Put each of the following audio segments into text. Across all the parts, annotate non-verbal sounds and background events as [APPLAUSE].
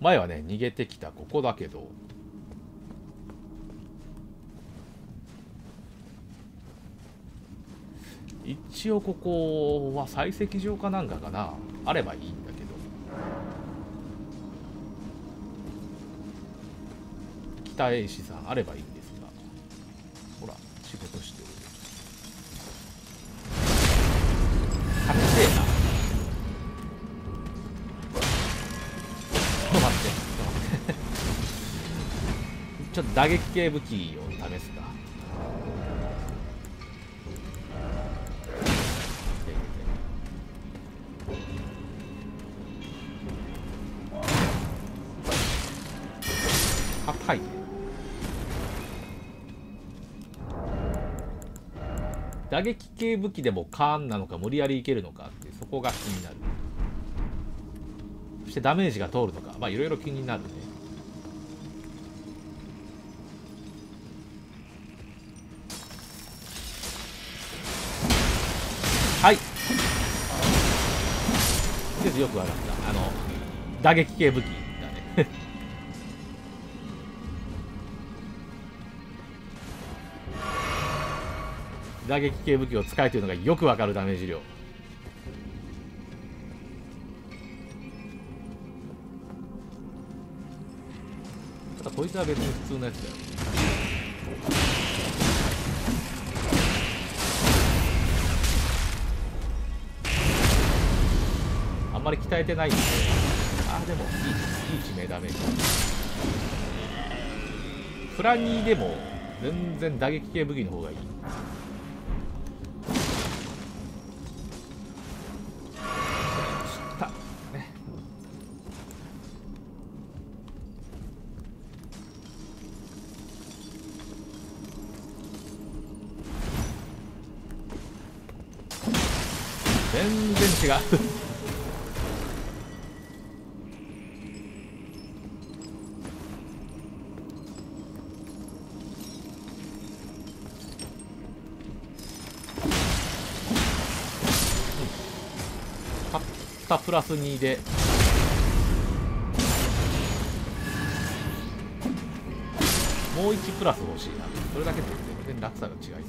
前はね逃げてきたここだけど。一応ここは採石場かなんかかな。あればいいんだけど。北栄志さんあればいい。打撃系武器を試すか。硬い。打撃系武器でもカーンなのか無理やりいけるのかってそこが気になる。そしてダメージが通るのか。まあいろいろ気になるね。はい。とりあえずよくわかった。あの打撃系武器だね。[LAUGHS] 打撃系武器を使えというのがよくわかるダメージ量。ただこいつは別に普通のやつだよ。まり鍛えてない。んであでもいいいい致命ダメージプラニーでも全然打撃系武器の方がいい。した。ね。全然違う。プラス2で。もう1プラス欲しいな。それだけで全然落差が違いそうだ。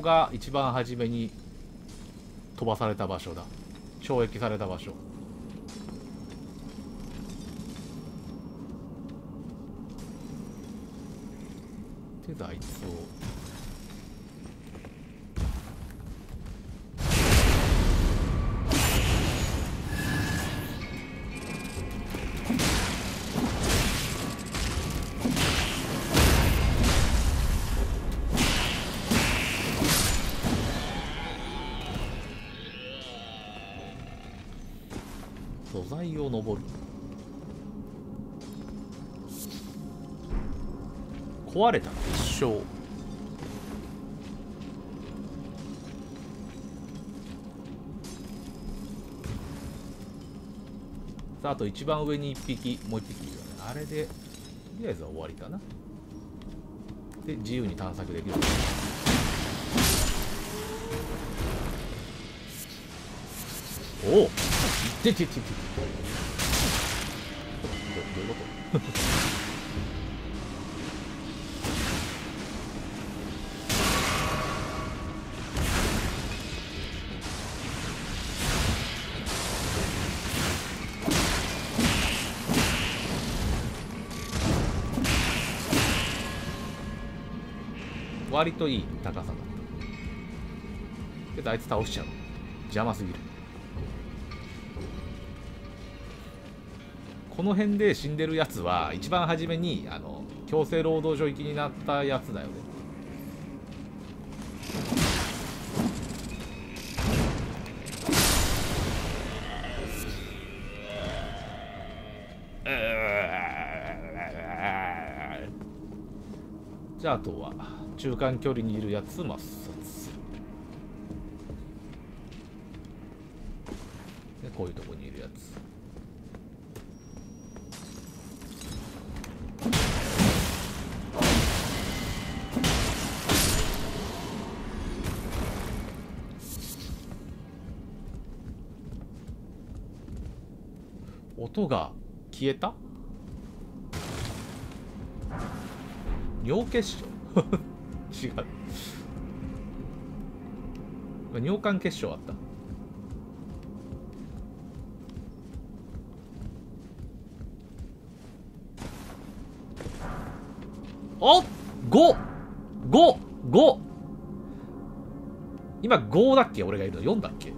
が一番初めに飛ばされた場所だ。懲役された場所。とり素材を登る。壊れた結晶。さああと一番上に1匹もう1匹いるよね。あれでとりあえずは終わりかな。で自由に探索できる。おおいっててててどどういうこと？割といい高さだけどあいつ倒しちゃう。邪魔すぎる。この辺で死んでるやつは一番初めにあの強制労働所行きになったやつだよね。じゃああとは中間距離にいるやつ抹殺するでこういうとこに。が消えた？尿結晶？[LAUGHS] 違う。尿管結晶あった。おっ5 5 5今5だっけ？俺がいるの。4だっけ？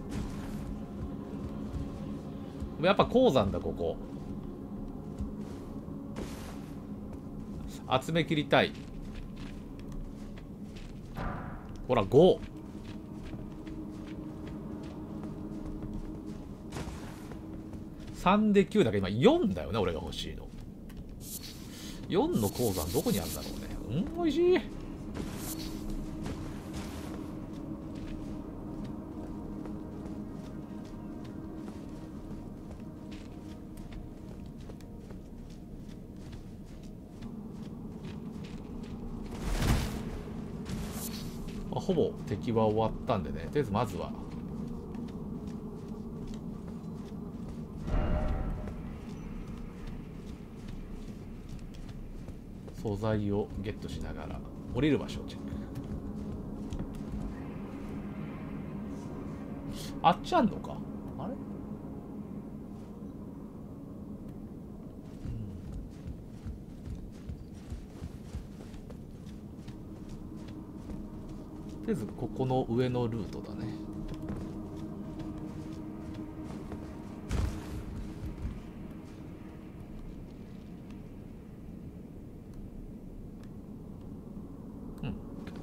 やっぱ鉱山だここ。集め切りたい。ほら5 3で9だけ今4だよね俺が欲しいの。4の鉱山どこにあるんだろうね。うんおいしい。ほぼ敵は終わったんでね。とりあえずまずは。素材をゲットしながら降りる場所をチェック。あっちあんのかあれとりあえずここの上のルートだねうん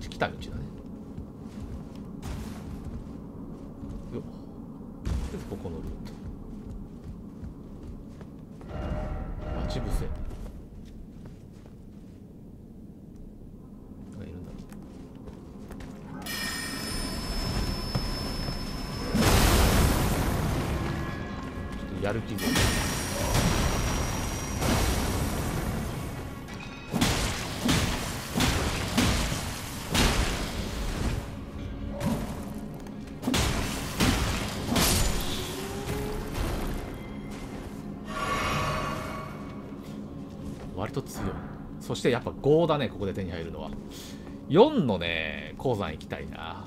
来た道だねよっとりあえずここのルート待ち伏せがいるんだろうちょっとやる気が割と強い。そしてやっぱ5だねここで手に入るのは。4のね鉱山行きたいな。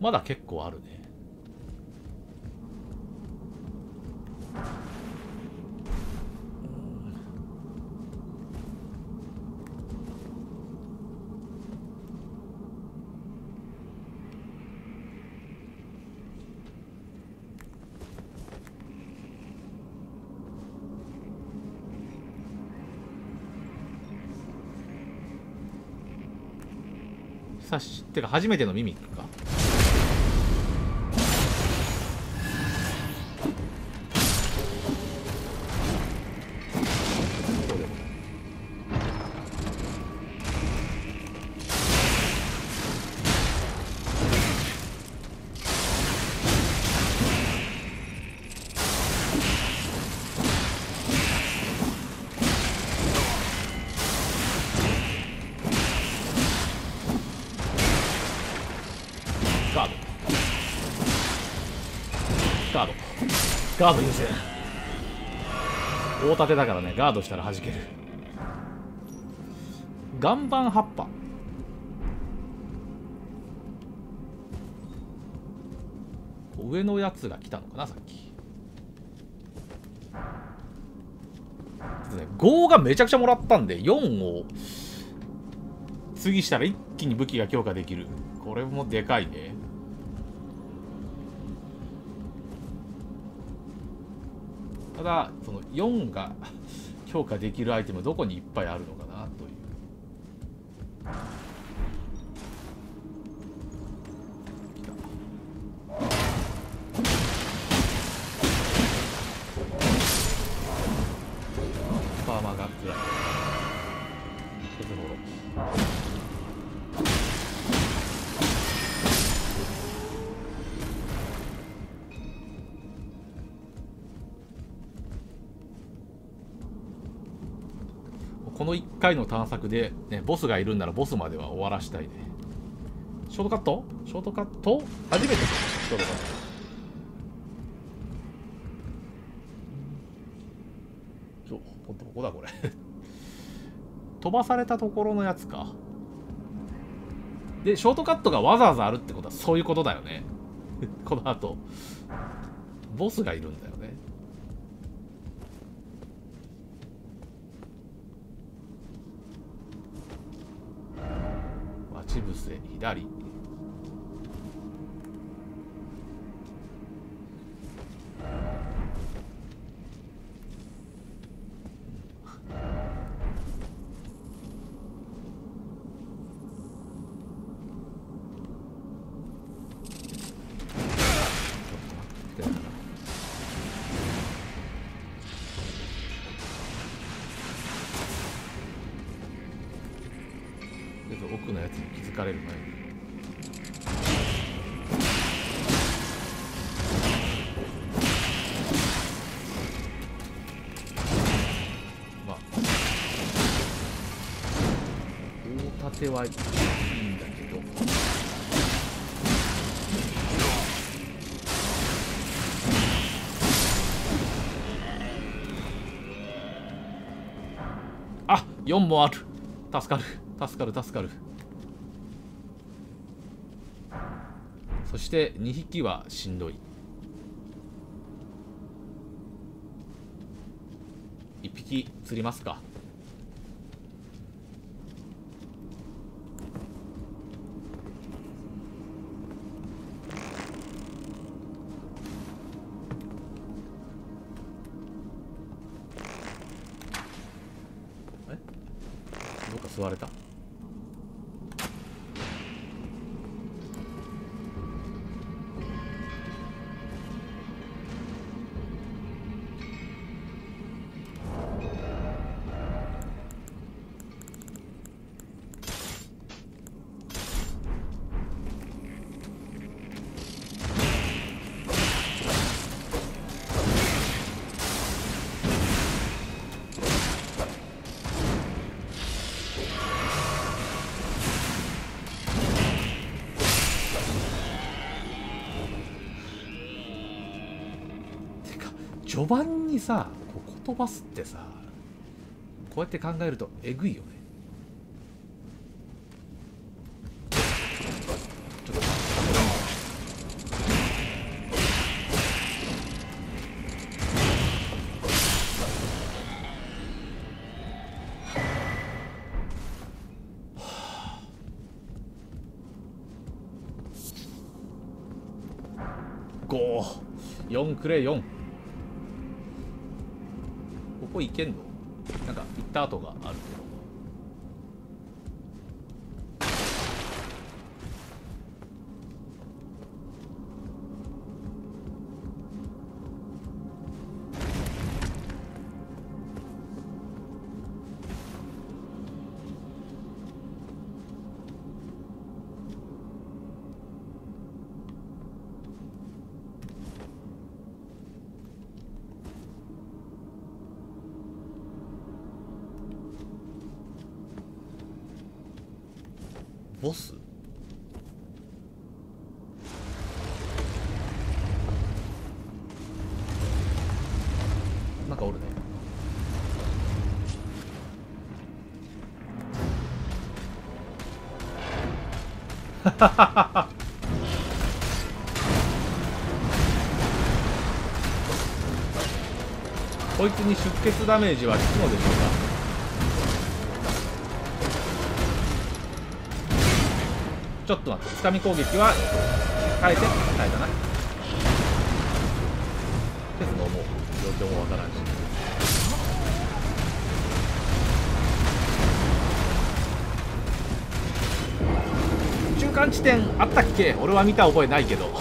まだ結構あるね。さしってか初めてのミミックか。盾だからね。ガードしたら弾ける。岩盤葉っぱ。上のやつが来たのかなさっき。ね5がめちゃくちゃもらったんで4を次したら一気に武器が強化できる。これもでかいね。ただその4が強化できるアイテムどこにいっぱいあるのかなという。回の探索で、ね、ボスがいるんならボスまでは終わらしたいね。ショートカット？ショートカット？初めてショートカット。ほんとここだこれ。[LAUGHS] 飛ばされたところのやつか。でショートカットがわざわざあるってことはそういうことだよね。[LAUGHS] この後。ボスがいるんだよ。伏せ左とり大盾はいいんだけど。あ4もある。助かる。助かる助かる。そして2匹はしんどい。1匹釣りますか。われた。序盤にさここ飛ばすってさこうやって考えるとえぐいよね。ちょっと54 [SIGHS] くれ4ここ行けんの？なんか行った跡があるけど。[LAUGHS] こいつに出血ダメージは効くのでしょうか？ちょっと待ってつかみ攻撃は変えて変えたな。とりあえず飲もうよってもわからんし中間地点あったっけ？俺は見た覚えないけど。[LAUGHS] 俺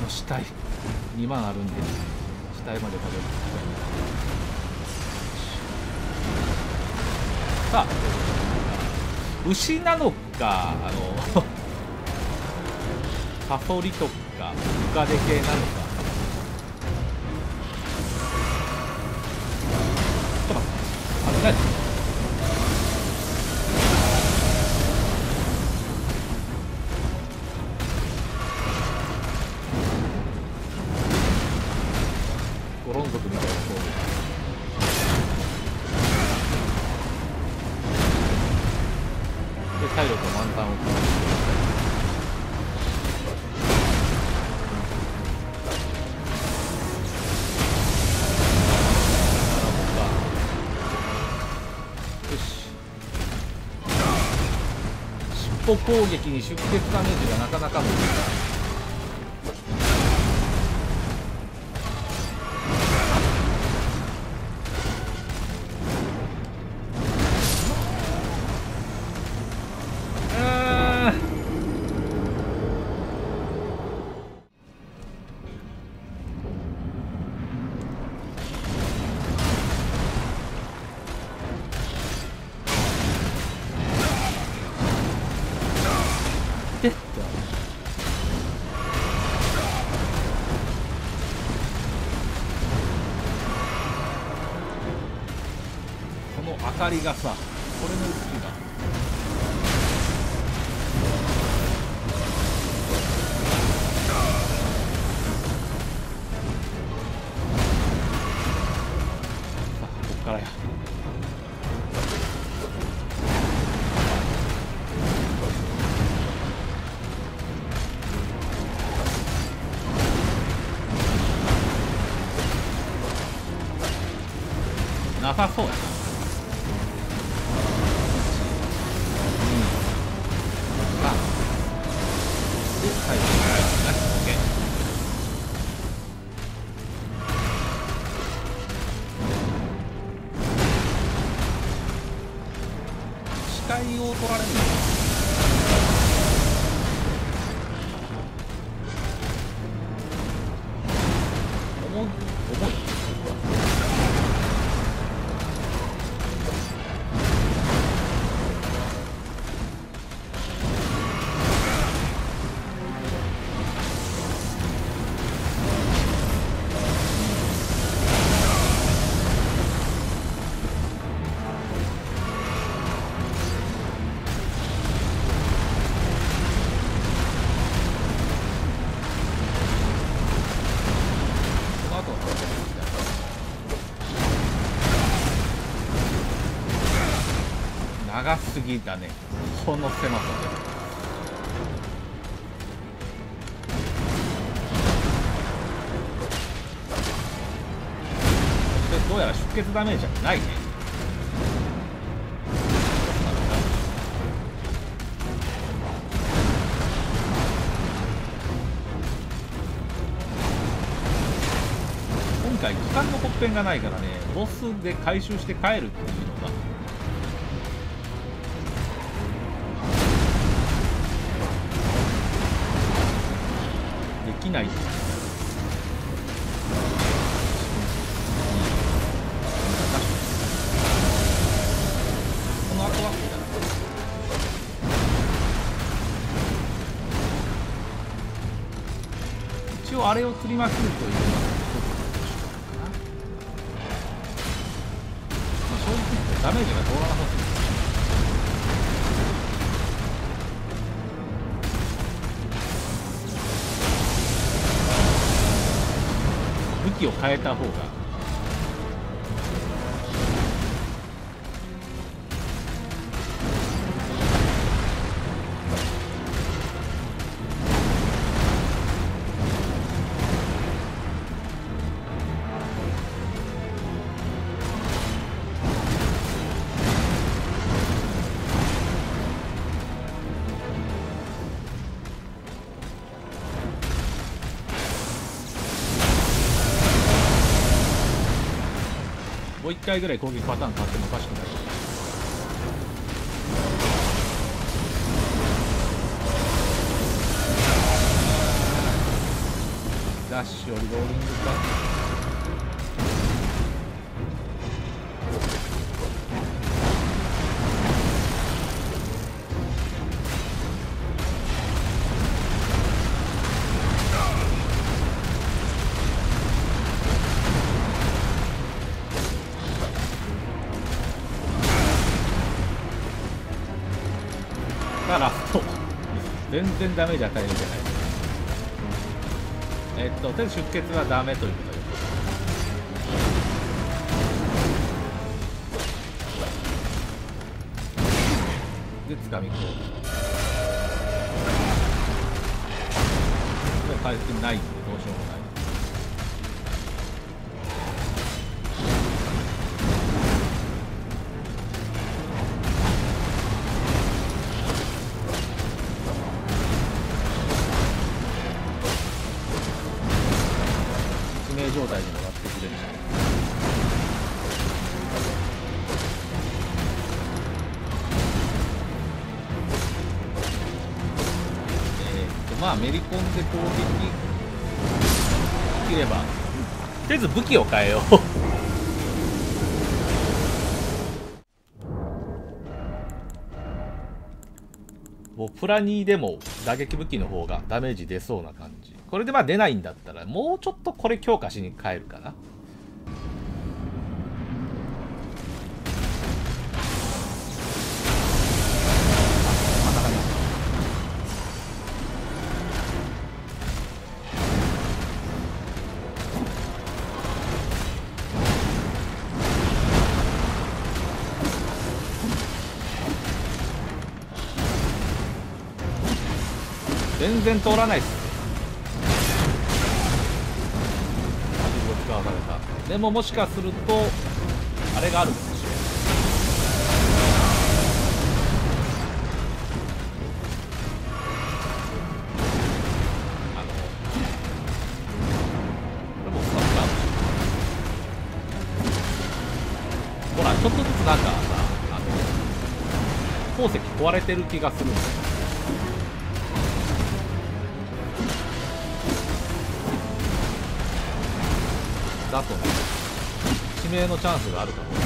の死体。2万あるんで。死体までたどり着きたいさあ。牛なのかあの [LAUGHS] サソリとかムカデ系なのか。歩攻撃に出血ダメージがなかなか難さそうや。なうん。まあ。で最後にオッケー。視界を取られる。長すぎだねこの狭さで。どうやら出血ダメージはないね。今回時間の特典がないからねボスで回収して帰るっていうのが。きない。この後は。一応あれを釣りまくるという。のが武器もう一回ぐらい攻撃パターン変わってもおかしくない。ダッシュよりローリングか。全然ダメージ与えるんじゃないえっととりあえず出血はダメということで。でつかみこう。回復ないんでどうしようもない。定状態になってくれる。えっ、ー、とまあめり込んで攻撃できればとりあえず武器を変えよう。もうプラ2でも打撃武器の方がダメージ出そうな感じ。これでまあ出ないんだったらもうちょっとこれ強化しに変えるかな。全然通らないっす。でももしかするとあれがあるかもしれない。あのこれも使ったほらちょっとずつなんかさあの鉱石壊れてる気がする。んだよだとね指命のチャンスがあるか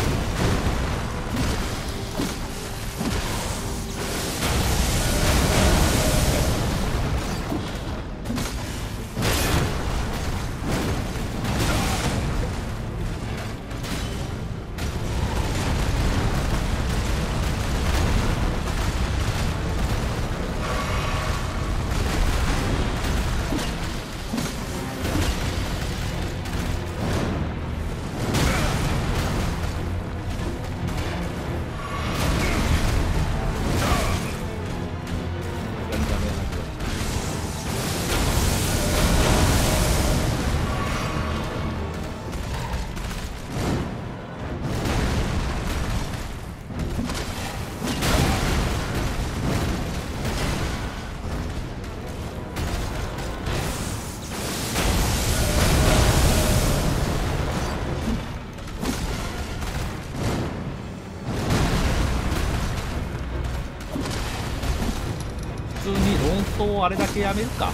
もをあれだけやめるか。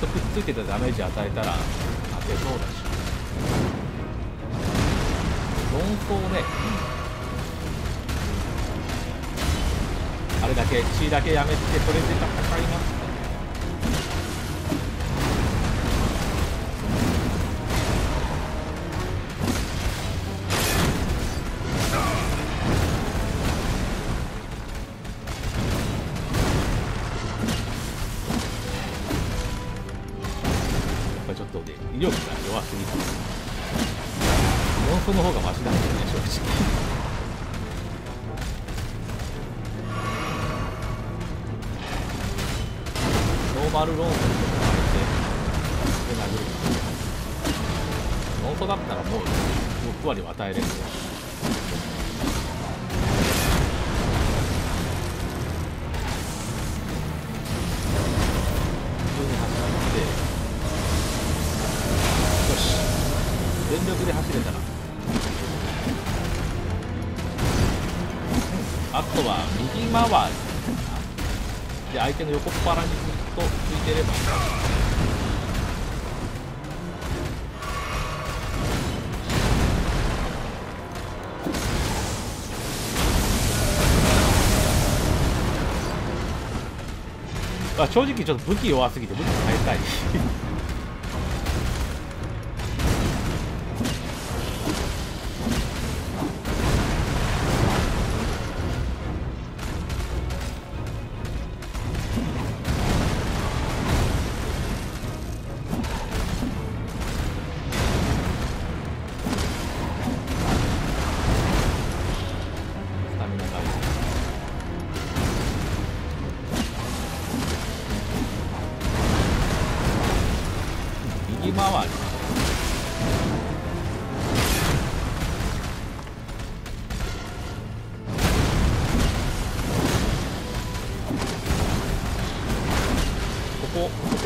とくっついてたダメージ与えたら当てそうだし。論争ね、あれだけ血だけやめてそれで戦います。よし。全力で走れたらあとは右回り。で相手の横っ腹にずっとついてれば。あ正直ちょっと武器弱すぎて武器感谢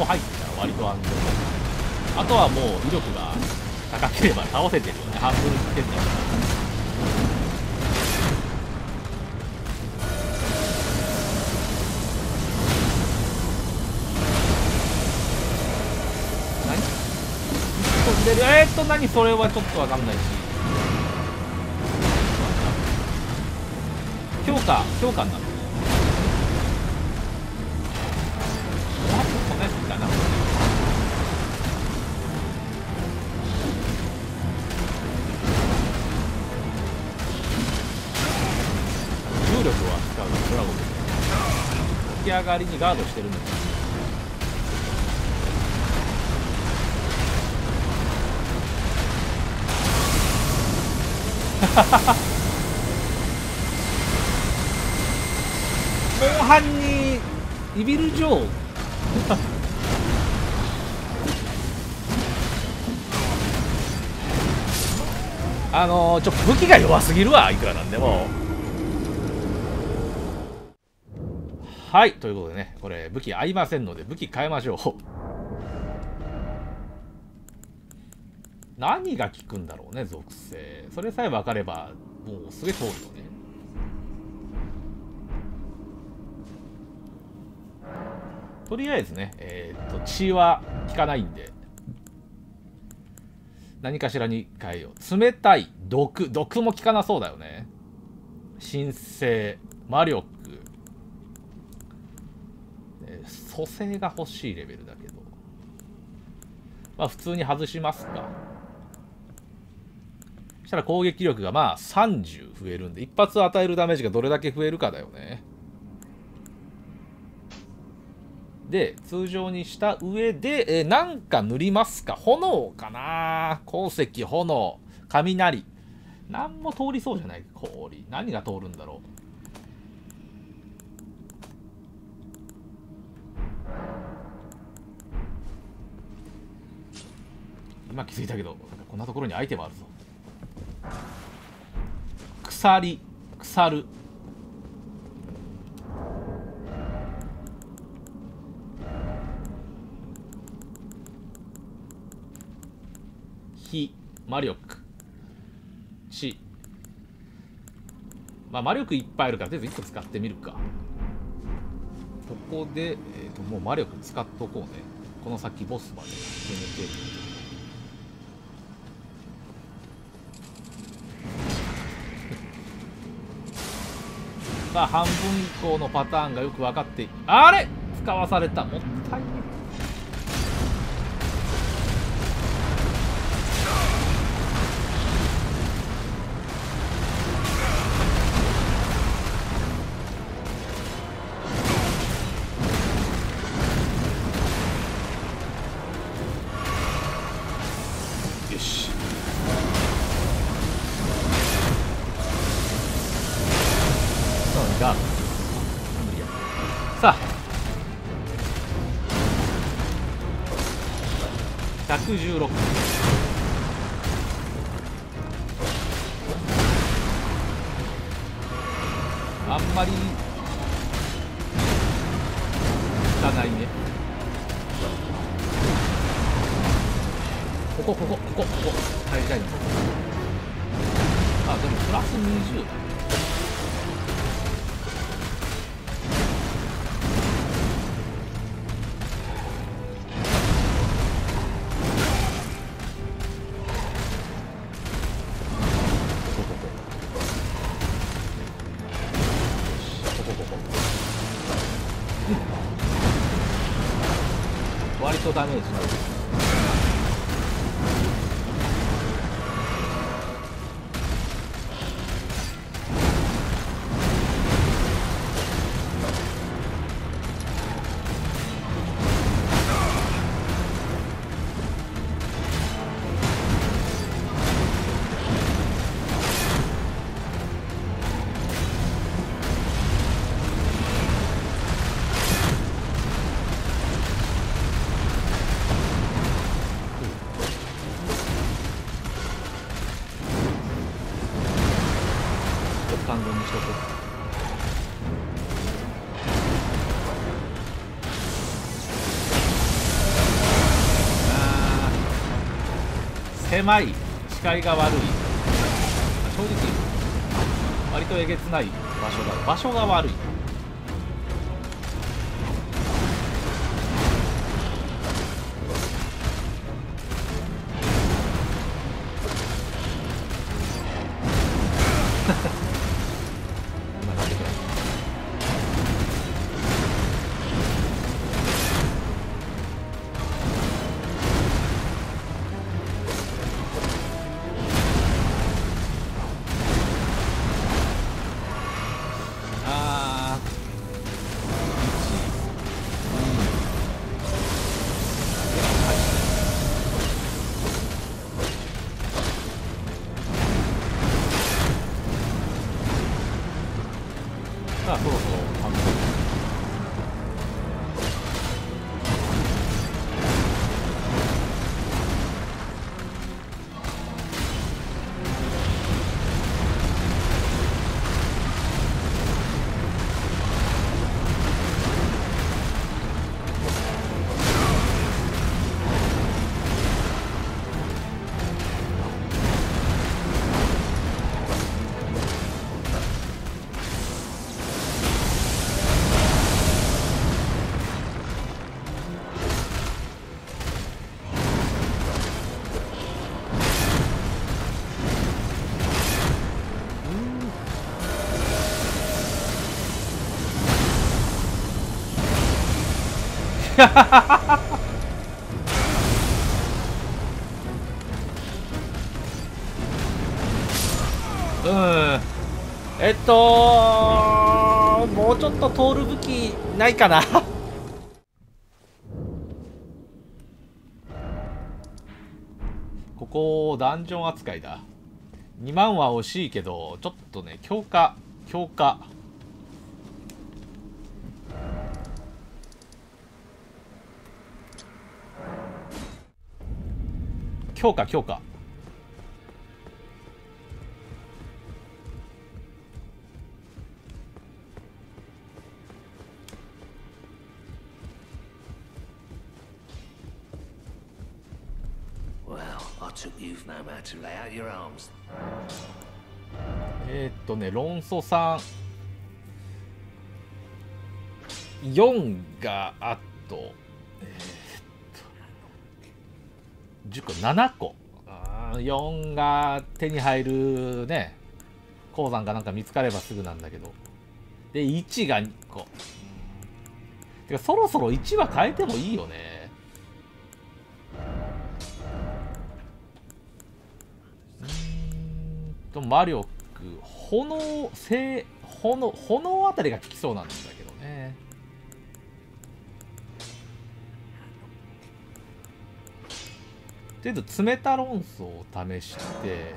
入ったら割と安全。あとはもう威力が高ければ倒せてるよね。半分いってんだからえー、っと何？それはちょっとわかんないし。強化強化になる。起き上がりにガードしてるんですモンハンにイビル・ジョーあのー、ちょっと武器が弱すぎるわいくらなんでも。はいということでねこれ武器合いませんので武器変えましょう。何が効くんだろうね属性。それさえ分かればもうすげえ通るよね。とりあえずねえーっと血は効かないんで何かしらに変えよう。冷たい毒。毒も効かなそうだよね。神聖。魔力えー蘇生が欲しいレベルだけど。まあ普通に外しますか。そしたら攻撃力がまあ30増えるんで一発与えるダメージがどれだけ増えるかだよね。で通常にした上で、えーなんか塗りますか。炎かな。鉱石炎。雷。何も通りそうじゃない。氷。何が通るんだろう。今気づいたけどこんなところにアイテムあるぞ。鎖腐る火魔力。地まあ魔力いっぱいあるからとりあえず1個使ってみるか。ここで、えー、ともう魔力使っとこうね。この先ボスまで決めて。さあ半分以降のパターンがよく分かってあれ？使わされた。もったいないここここここ。入りたいんあでもプラス20だ狭い視界が悪い。正直割とえげつない場所だ場所が悪い。うん。えっともうちょっと通る武器ないかな。ここダンジョン扱いだ。2万は惜しいけどちょっとね強化強化。強化強化。えー、っとね論争さん。4があっと、え、10個。7個4が手に入るね。鉱山かなんか見つかればすぐなんだけど。で1が2個。てかそろそろ1は変えてもいいよね。うんと魔力。炎性炎炎あたりが効きそうなんだけど。とりあえず冷た論争を試して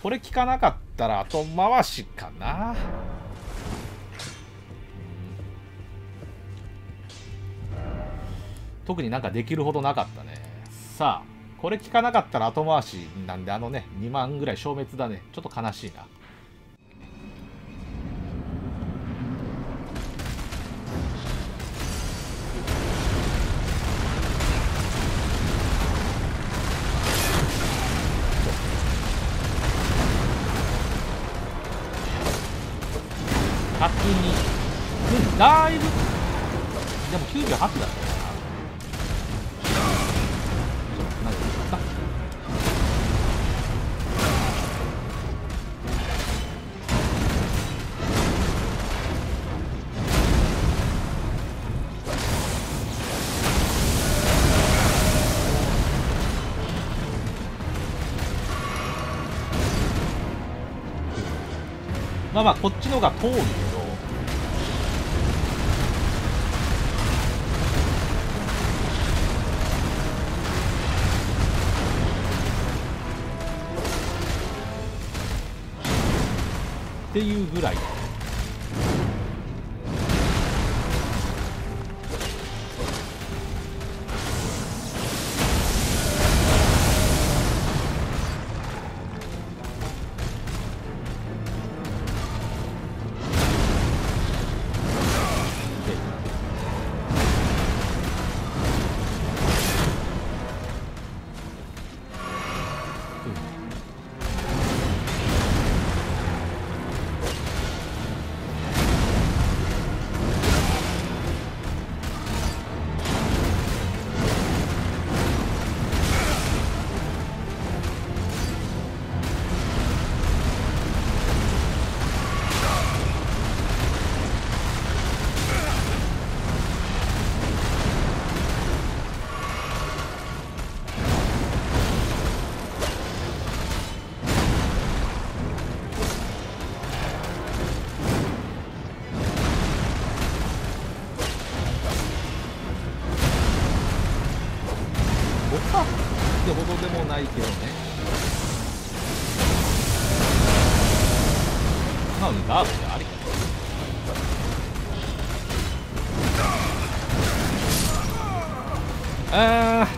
これ効かなかったら後回しかな。特になんかできるほどなかったね。さあこれ効かなかったら後回しなんであのね2万ぐらい消滅だね。ちょっと悲しいな。82うだいぶでも98だったかな投げてみますかまあまあこっちのが通るっていうぐらい。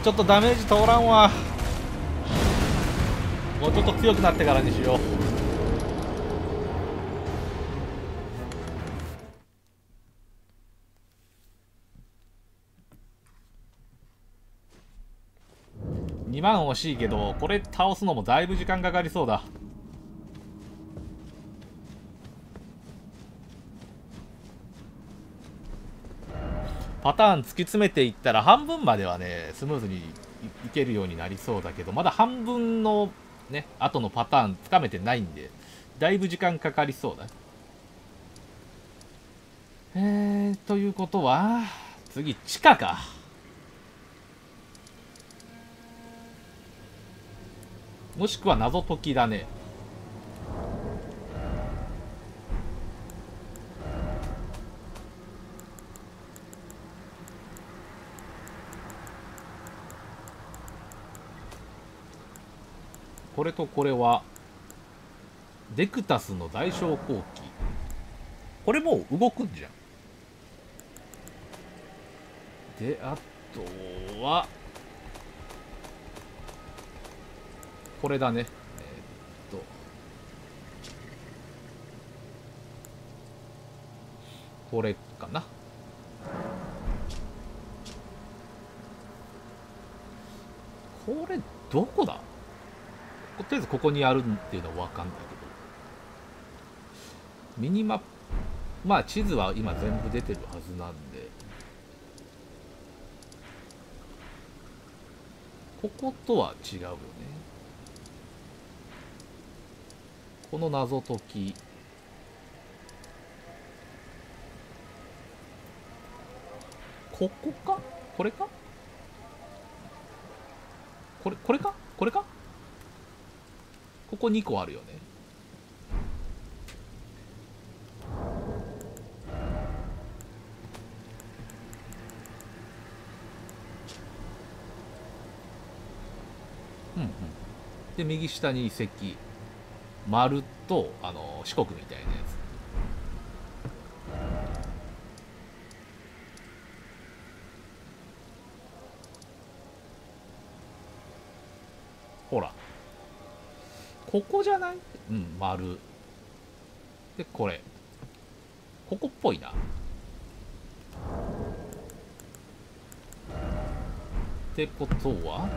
ちょっとダメージ通らんわ。もうちょっと強くなってからにしよう。2万惜しいけどこれ倒すのもだいぶ時間かかりそうだ。パターン突き詰めていったら半分まではねスムーズにいけるようになりそうだけどまだ半分のね後のパターンつかめてないんでだいぶ時間かかりそうだ。えー、ということは次地下か。もしくは謎解きだね。れとこれはデクタスの大昇降機これもう動くんじゃん。であとはこれだね。えーっと。これかな。これどこだ？とりあえずここにあるっていうのは分かんないけど。ミニマップまあ地図は今全部出てるはずなんで。こことは違うよね。この謎解き。ここか？これか？これこれか？これか？ここ2個あるよね。うんうん。で右下に遺跡丸とあの四国みたいなやつ。ほら。ここじゃない？うん丸。でこれ。ここっぽいな。ってことは？